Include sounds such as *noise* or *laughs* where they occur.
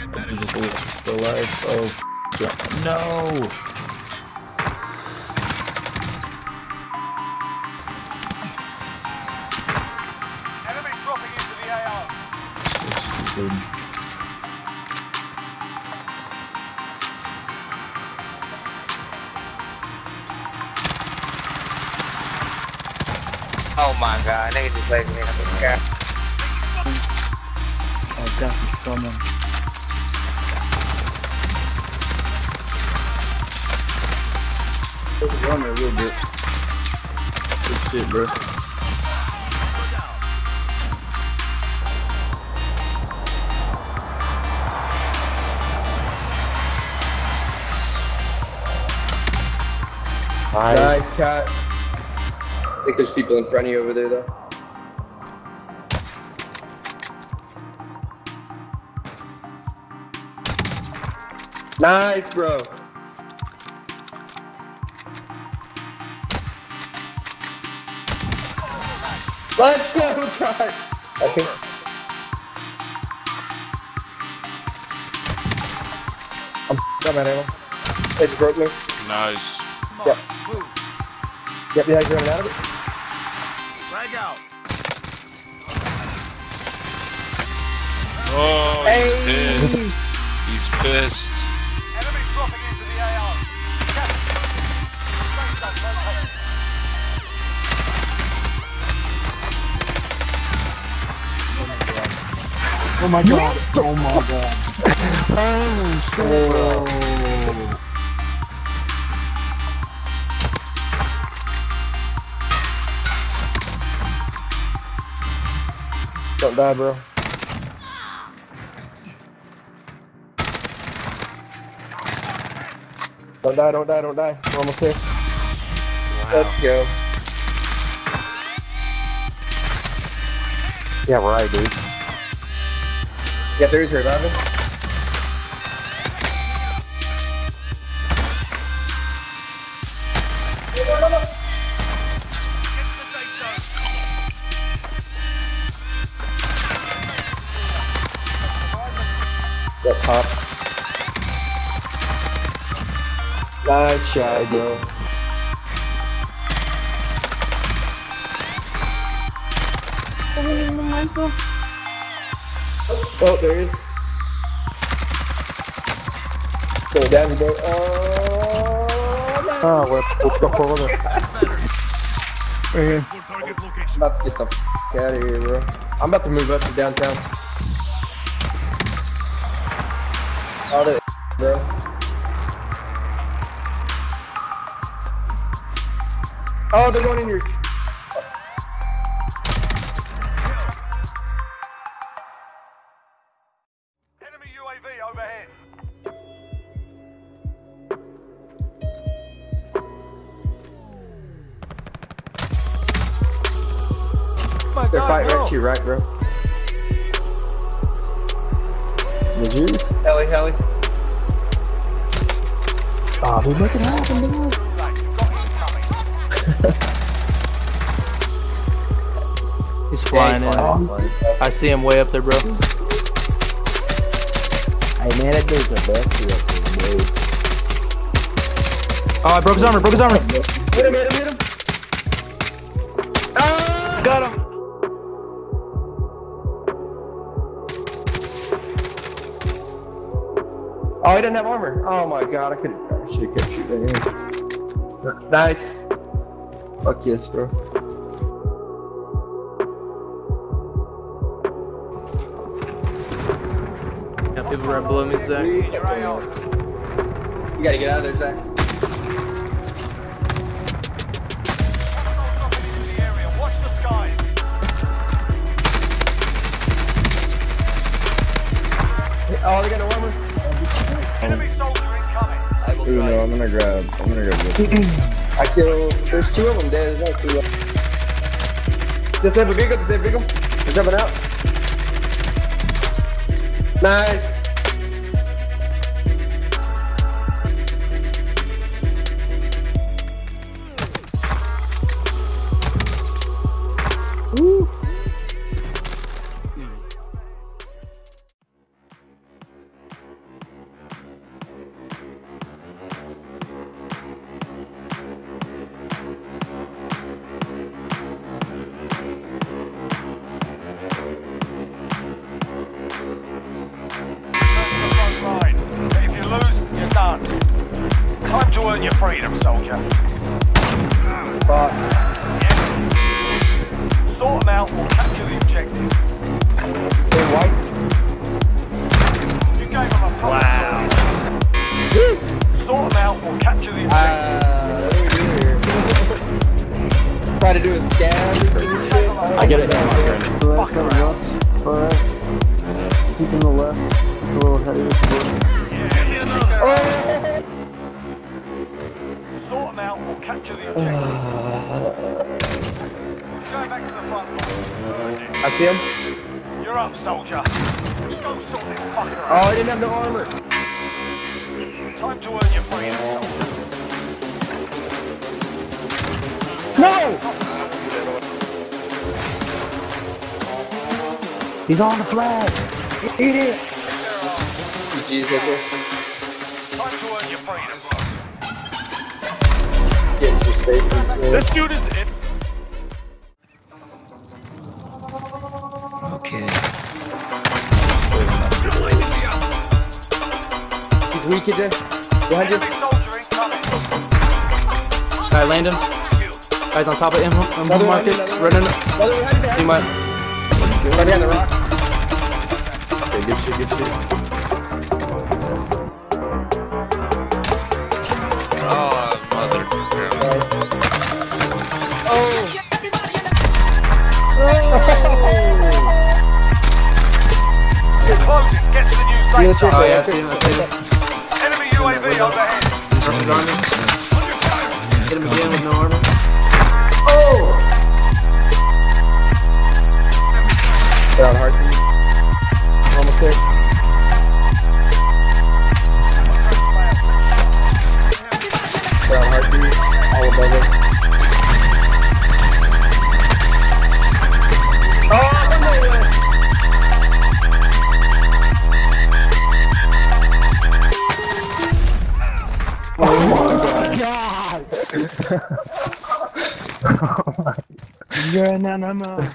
them. Better get better. I'm just still alive. Oh, no! Enemy dropping into the AR. So stupid. Oh my god, nigga just laid me in the sky. Oh, God, he's coming. Run a little bit. Good shit, bro. Nice cat. I think there's people in front of you over there though. Nice, bro. Let's go, *laughs* guys. I think I'm got my ammo. It's broke me. Nice. Yep. Yep, yeah, he's running out of it. Frag out. Oh, he's pissed. He's pissed. Oh my god. Oh my god. Holy shit. Don't die, bro. Don't die, don't die, don't die. We're almost here. Let's go. Yeah, right, dude. Yeah, there's your revival. Got pop. Nice shot, bro. Oh, there he is. Go down, bro. Oh, nice. Ah, we're hooked up over there. Right here. Full target I'm location. about to get the f out of here, bro. I'm about to move up to downtown. All the bro. Oh, they're going in here. My They're God, fighting no. right to your right, bro. Did you? Heli, heli. Ah, dude, make it happen, dude. Right, you've got incoming. He's flying in. I see him way up there, bro. Hey, man, that dude's the best here, dude. Oh, I broke his armor, broke his armor. Hit him, hit him, hit him. Ah! Got him. Oh, he didn't have armor. Oh my god, I could have should have kept shooting him. Nice. Fuck yes, bro. Got people right below me, Zach. You gotta get out of there, Zach. Dropping into the area. Watch the skies. Oh, they got no armor. Ooh, no, I'm gonna grab, I'm gonna grab this. *clears throat* I killed. There's two of them dead. There's not two left. A vehicle? A vehicle? They're jumping out. Nice. Soldier. Fuck. Sort them out or capture the objective. Hey, white. You gave them a proper wow. Sort them out or capture the objective. Uh, what do we do here? Try to do a scam or some shit. I get it. Left on the left. Alright. Keep in the left. A little heavy with the Oh! Capture the objective. Go back to the front line. I see him. You're up, soldier. Go sort this fucker Oh. I didn't have no armor. Time to earn your freedom, soldier. No! He's on the flag. Eat it. GG's, space this. Dude is in. Okay. He's weak, AJ. Behind you. Alright, land him. Guys on top of him. I'm Another market. another. Running. My. Right behind the rock. Okay, good shit, good shit. Nice. Closing. Get to the oh! new the. Oh yeah, I see him. I see him. Enemy UAV overhead. Russian army. Hit him again with no armor. Get on hard. Almost there. *laughs* You're an animal.